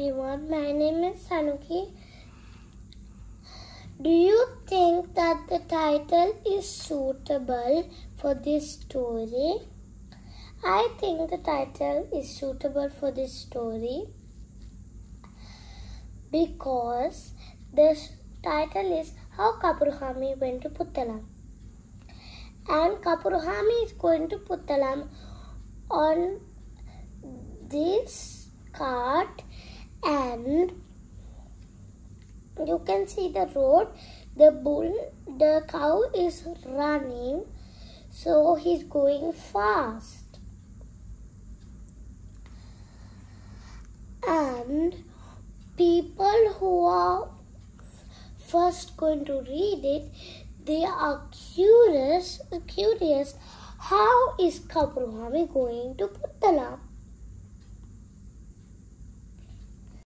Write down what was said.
everyone. My name is Sanuki. Do you think that the title is suitable for this story? I think the title is suitable for this story because this title is How Kapuruhami Went to Puttalam. And Kapuruhami is going to Puttalam on this cart and you can see the road. The bull the cow is running so he's going fast. And people who are first going to read it they are curious curious how is Kapuruhami going to Puttalam